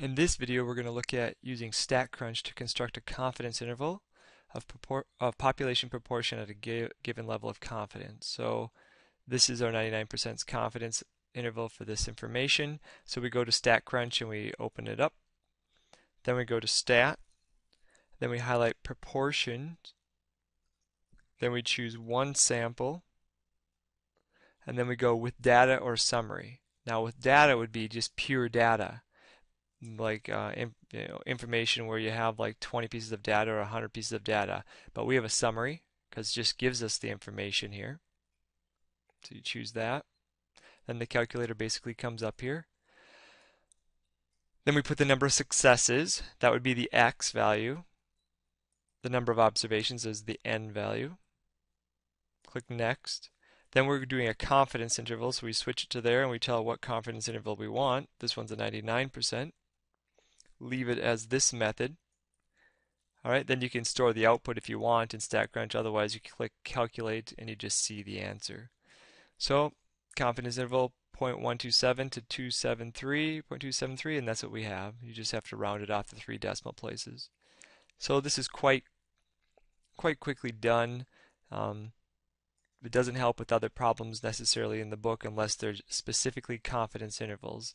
In this video, we're going to look at using StatCrunch to construct a confidence interval of, of population proportion at a given level of confidence. So this is our 99% confidence interval for this information. So we go to StatCrunch and we open it up. Then we go to Stat. Then we highlight Proportion. Then we choose one sample. And then we go with data or summary. Now with data would be just pure data like uh, in, you know, information where you have like 20 pieces of data or 100 pieces of data, but we have a summary because it just gives us the information here. So you choose that. Then the calculator basically comes up here. Then we put the number of successes. That would be the x value. The number of observations is the n value. Click Next. Then we're doing a confidence interval, so we switch it to there and we tell what confidence interval we want. This one's a 99% leave it as this method. Alright, then you can store the output if you want in StatCrunch, otherwise you click calculate and you just see the answer. So confidence interval 0.127 to 273, 0.273, and that's what we have. You just have to round it off to three decimal places. So this is quite quite quickly done. Um, it doesn't help with other problems necessarily in the book unless they're specifically confidence intervals.